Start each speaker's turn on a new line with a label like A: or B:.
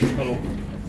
A: Hello.